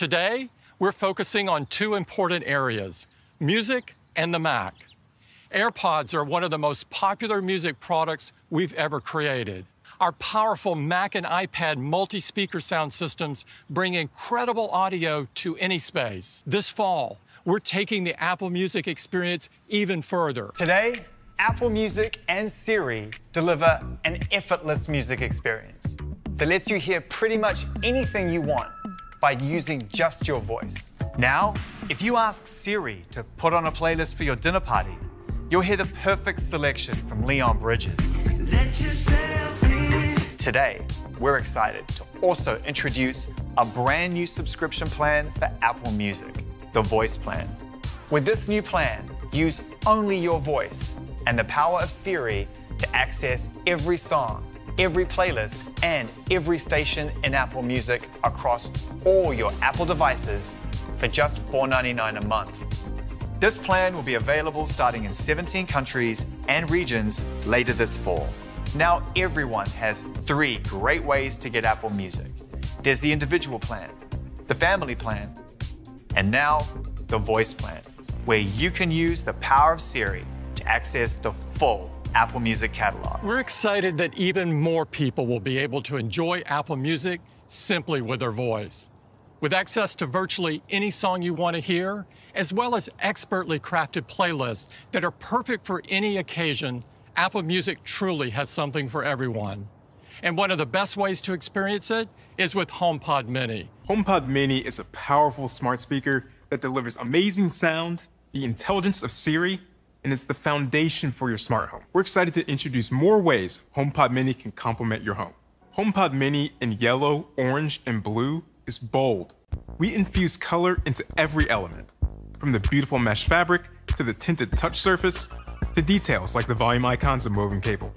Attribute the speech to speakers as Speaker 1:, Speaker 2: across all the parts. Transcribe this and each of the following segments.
Speaker 1: Today, we're focusing on two important areas, music and the Mac. AirPods are one of the most popular music products we've ever created. Our powerful Mac and iPad multi-speaker sound systems bring incredible audio to any space. This fall, we're taking the Apple Music experience even further.
Speaker 2: Today, Apple Music and Siri deliver an effortless music experience that lets you hear pretty much anything you want by using just your voice. Now, if you ask Siri to put on a playlist for your dinner party, you'll hear the perfect selection from Leon Bridges. Today, we're excited to also introduce a brand new subscription plan for Apple Music, the Voice Plan. With this new plan, use only your voice and the power of Siri to access every song, every playlist, and every station in Apple Music across all your Apple devices for just $4.99 a month. This plan will be available starting in 17 countries and regions later this fall. Now everyone has three great ways to get Apple Music. There's the individual plan, the family plan, and now the voice plan, where you can use the power of Siri to access the full Apple Music catalog.
Speaker 1: We're excited that even more people will be able to enjoy Apple Music simply with their voice. With access to virtually any song you want to hear, as well as expertly crafted playlists that are perfect for any occasion, Apple Music truly has something for everyone. And one of the best ways to experience it is with HomePod Mini.
Speaker 3: HomePod Mini is a powerful smart speaker that delivers amazing sound, the intelligence of Siri, and it's the foundation for your smart home. We're excited to introduce more ways HomePod Mini can complement your home. HomePod Mini in yellow, orange, and blue is bold. We infuse color into every element, from the beautiful mesh fabric to the tinted touch surface to details like the volume icons and woven cable.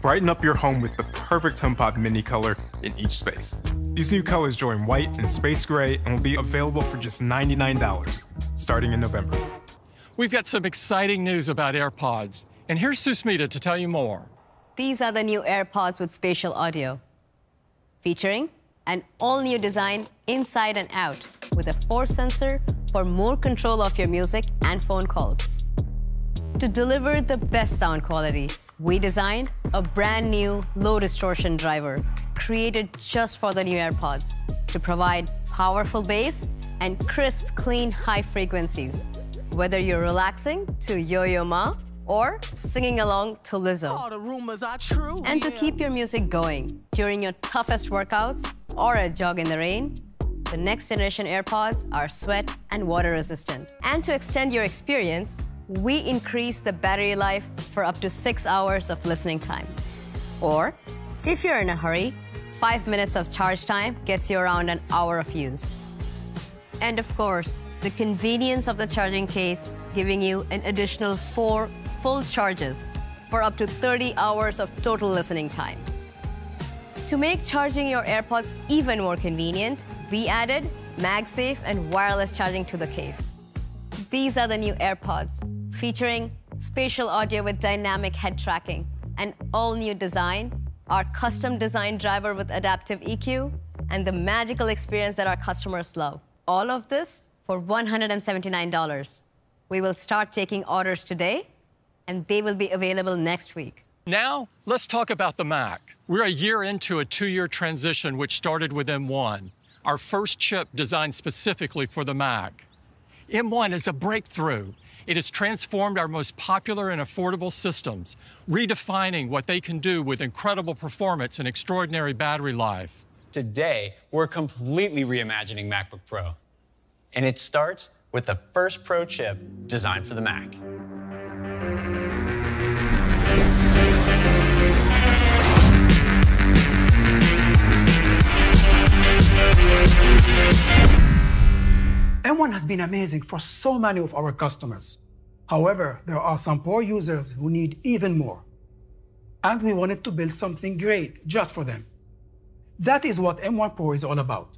Speaker 3: Brighten up your home with the perfect HomePod Mini color in each space. These new colors join white and space gray and will be available for just $99, starting in November.
Speaker 1: We've got some exciting news about AirPods, and here's Susmita to tell you more.
Speaker 4: These are the new AirPods with spatial audio, featuring an all-new design inside and out with a force sensor for more control of your music and phone calls. To deliver the best sound quality, we designed a brand new low distortion driver created just for the new AirPods to provide powerful bass and crisp, clean, high frequencies, whether you're relaxing to Yo-Yo Ma or singing along to Lizzo. And to keep your music going during your toughest workouts or a jog in the rain, the next generation AirPods are sweat and water resistant. And to extend your experience, we increase the battery life for up to six hours of listening time. Or, if you're in a hurry, five minutes of charge time gets you around an hour of use. And of course, the convenience of the charging case giving you an additional four full charges for up to 30 hours of total listening time. To make charging your AirPods even more convenient, we added MagSafe and wireless charging to the case. These are the new AirPods, featuring spatial audio with dynamic head tracking, an all-new design, our custom design driver with adaptive EQ, and the magical experience that our customers love. All of this for $179. We will start taking orders today, and they will be available next week.
Speaker 1: Now, let's talk about the Mac. We're a year into a two-year transition which started with M1, our first chip designed specifically for the Mac. M1 is a breakthrough. It has transformed our most popular and affordable systems, redefining what they can do with incredible performance and extraordinary battery life.
Speaker 5: Today, we're completely reimagining MacBook Pro. And it starts with the first Pro chip designed for the Mac.
Speaker 6: M1 has been amazing for so many of our customers. However, there are some poor users who need even more. And we wanted to build something great just for them. That is what M1 Pro is all about.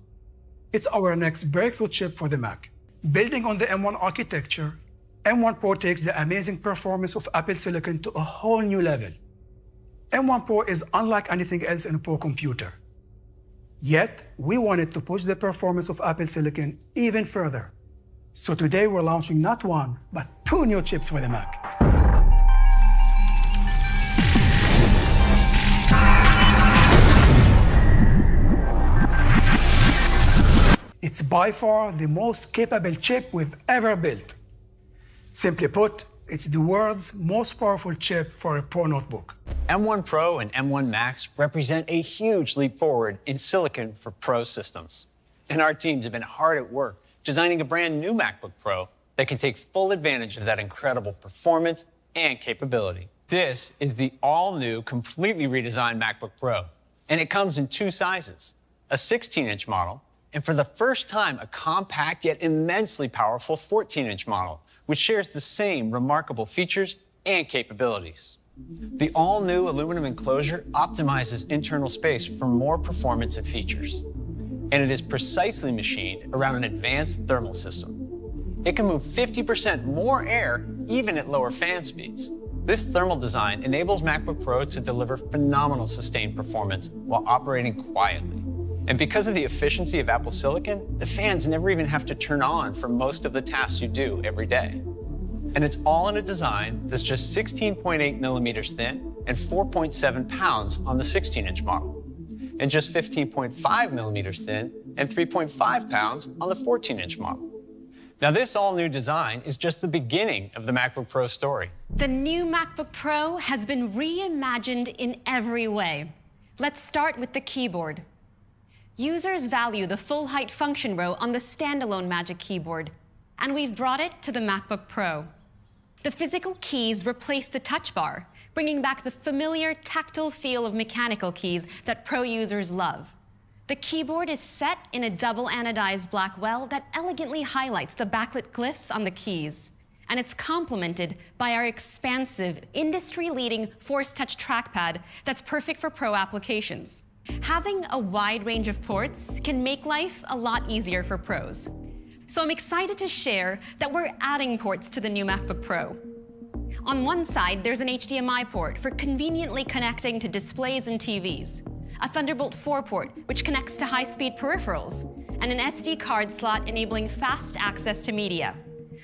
Speaker 6: It's our next breakthrough chip for the Mac. Building on the M1 architecture, M1 Pro takes the amazing performance of Apple Silicon to a whole new level. M1 Pro is unlike anything else in a Pro computer. Yet, we wanted to push the performance of Apple Silicon even further. So today we're launching not one, but two new chips for the Mac. It's by far the most capable chip we've ever built. Simply put, it's the world's most powerful chip for a Pro notebook.
Speaker 5: M1 Pro and M1 Max represent a huge leap forward in silicon for Pro systems. And our teams have been hard at work designing a brand new MacBook Pro that can take full advantage of that incredible performance and capability. This is the all new, completely redesigned MacBook Pro, and it comes in two sizes a 16 inch model, and for the first time, a compact yet immensely powerful 14 inch model which shares the same remarkable features and capabilities. The all new aluminum enclosure optimizes internal space for more performance and features. And it is precisely machined around an advanced thermal system. It can move 50% more air even at lower fan speeds. This thermal design enables MacBook Pro to deliver phenomenal sustained performance while operating quietly. And because of the efficiency of Apple Silicon, the fans never even have to turn on for most of the tasks you do every day. And it's all in a design that's just 16.8 millimeters thin and 4.7 pounds on the 16 inch model, and just 15.5 millimeters thin and 3.5 pounds on the 14 inch model. Now, this all new design is just the beginning of the MacBook Pro story.
Speaker 7: The new MacBook Pro has been reimagined in every way. Let's start with the keyboard. Users value the full height function row on the standalone Magic Keyboard, and we've brought it to the MacBook Pro. The physical keys replace the touch bar, bringing back the familiar tactile feel of mechanical keys that Pro users love. The keyboard is set in a double anodized black well that elegantly highlights the backlit glyphs on the keys. And it's complemented by our expansive, industry leading Force Touch trackpad that's perfect for Pro applications. Having a wide range of ports can make life a lot easier for pros. So I'm excited to share that we're adding ports to the new MacBook Pro. On one side, there's an HDMI port for conveniently connecting to displays and TVs, a Thunderbolt 4 port, which connects to high-speed peripherals, and an SD card slot enabling fast access to media.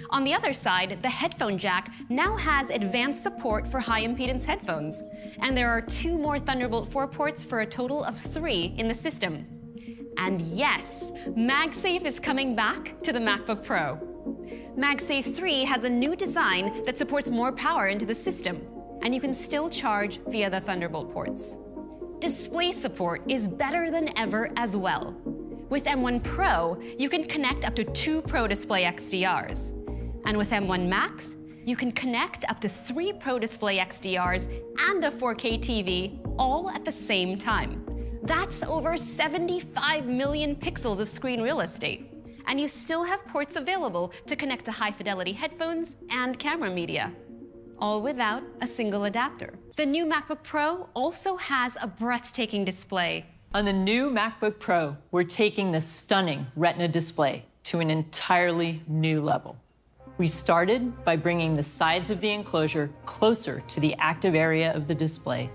Speaker 7: On the other side, the headphone jack now has advanced support for high impedance headphones, and there are two more Thunderbolt 4 ports for a total of three in the system. And yes, MagSafe is coming back to the MacBook Pro. MagSafe 3 has a new design that supports more power into the system, and you can still charge via the Thunderbolt ports. Display support is better than ever as well. With M1 Pro, you can connect up to two Pro Display XDRs. And with M1 Max, you can connect up to three Pro Display XDRs and a 4K TV all at the same time. That's over 75 million pixels of screen real estate. And you still have ports available to connect to high fidelity headphones and camera media, all without a single adapter. The new MacBook Pro also has a breathtaking display.
Speaker 8: On the new MacBook Pro, we're taking the stunning Retina display to an entirely new level. We started by bringing the sides of the enclosure closer to the active area of the display,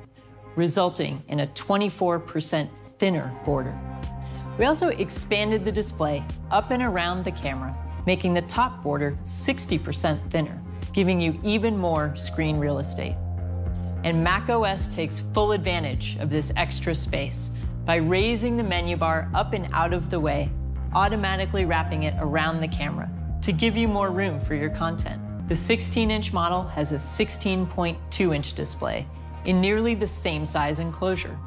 Speaker 8: resulting in a 24% thinner border. We also expanded the display up and around the camera, making the top border 60% thinner, giving you even more screen real estate. And macOS takes full advantage of this extra space by raising the menu bar up and out of the way, automatically wrapping it around the camera to give you more room for your content. The 16-inch model has a 16.2-inch display in nearly the same size enclosure.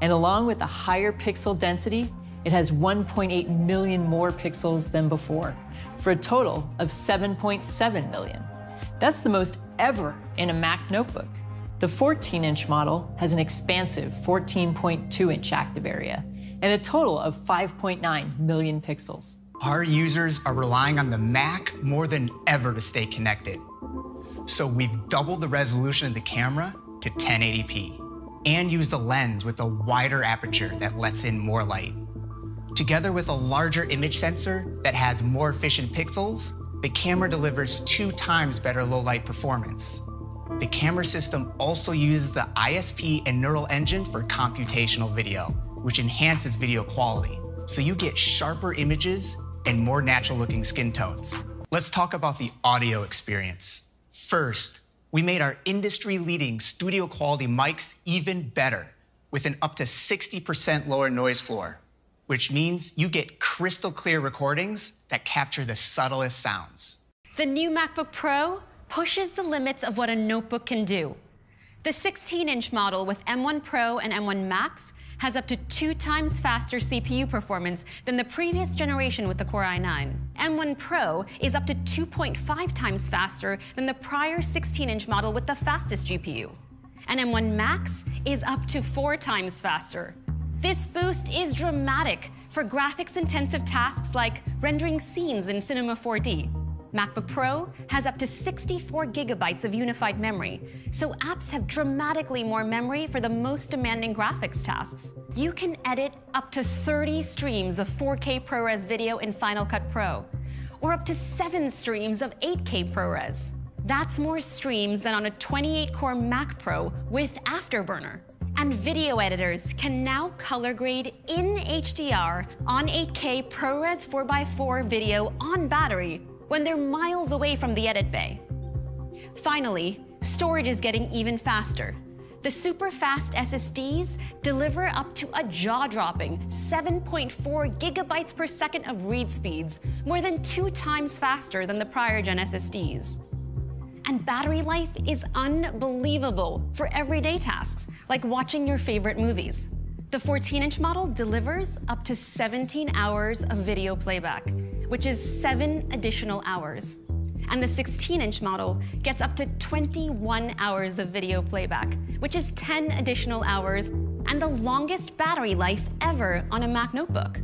Speaker 8: And along with a higher pixel density, it has 1.8 million more pixels than before, for a total of 7.7 million. That's the most ever in a Mac notebook. The 14-inch model has an expansive 14.2-inch active area and a total of 5.9 million pixels.
Speaker 9: Our users are relying on the Mac more than ever to stay connected. So we've doubled the resolution of the camera to 1080p and used a lens with a wider aperture that lets in more light. Together with a larger image sensor that has more efficient pixels, the camera delivers two times better low light performance. The camera system also uses the ISP and Neural Engine for computational video, which enhances video quality, so you get sharper images and more natural looking skin tones. Let's talk about the audio experience. First, we made our industry leading studio quality mics even better with an up to 60% lower noise floor, which means you get crystal clear recordings that capture the subtlest sounds.
Speaker 7: The new MacBook Pro pushes the limits of what a notebook can do. The 16-inch model with M1 Pro and M1 Max has up to two times faster CPU performance than the previous generation with the Core i9. M1 Pro is up to 2.5 times faster than the prior 16-inch model with the fastest GPU. And M1 Max is up to four times faster. This boost is dramatic for graphics-intensive tasks like rendering scenes in Cinema 4D MacBook Pro has up to 64 gigabytes of unified memory, so apps have dramatically more memory for the most demanding graphics tasks. You can edit up to 30 streams of 4K ProRes video in Final Cut Pro, or up to 7 streams of 8K ProRes. That's more streams than on a 28-core Mac Pro with Afterburner. And video editors can now color grade in HDR on 8K ProRes 4x4 video on battery when they're miles away from the edit bay. Finally, storage is getting even faster. The super fast SSDs deliver up to a jaw-dropping 7.4 gigabytes per second of read speeds, more than two times faster than the prior gen SSDs. And battery life is unbelievable for everyday tasks, like watching your favorite movies. The 14-inch model delivers up to 17 hours of video playback, which is seven additional hours. And the 16-inch model gets up to 21 hours of video playback, which is 10 additional hours and the longest battery life ever on a Mac notebook.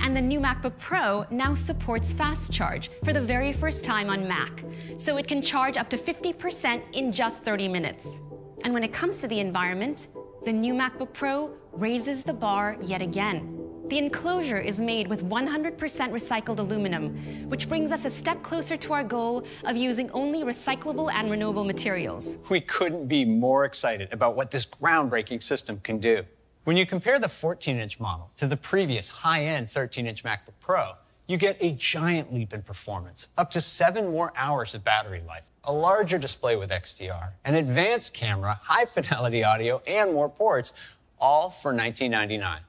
Speaker 7: And the new MacBook Pro now supports fast charge for the very first time on Mac, so it can charge up to 50% in just 30 minutes. And when it comes to the environment, the new MacBook Pro raises the bar yet again. The enclosure is made with 100% recycled aluminum, which brings us a step closer to our goal of using only recyclable and renewable materials.
Speaker 5: We couldn't be more excited about what this groundbreaking system can do. When you compare the 14-inch model to the previous high-end 13-inch MacBook Pro, you get a giant leap in performance, up to seven more hours of battery life, a larger display with XDR, an advanced camera, high fidelity audio, and more ports, all for $19.99.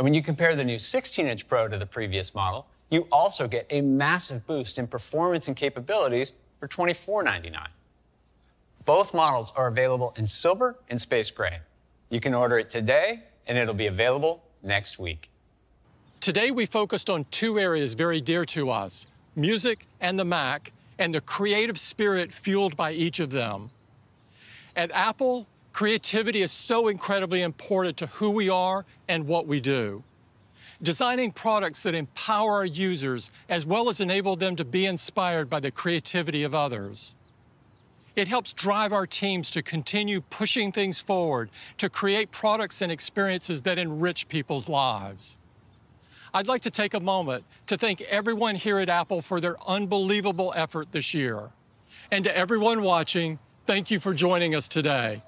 Speaker 5: And when you compare the new 16-inch Pro to the previous model, you also get a massive boost in performance and capabilities for $24.99. Both models are available in silver and space gray. You can order it today, and it'll be available next week.
Speaker 1: Today, we focused on two areas very dear to us music and the Mac, and the creative spirit fueled by each of them. At Apple, creativity is so incredibly important to who we are and what we do. Designing products that empower our users as well as enable them to be inspired by the creativity of others. It helps drive our teams to continue pushing things forward to create products and experiences that enrich people's lives. I'd like to take a moment to thank everyone here at Apple for their unbelievable effort this year. And to everyone watching, thank you for joining us today.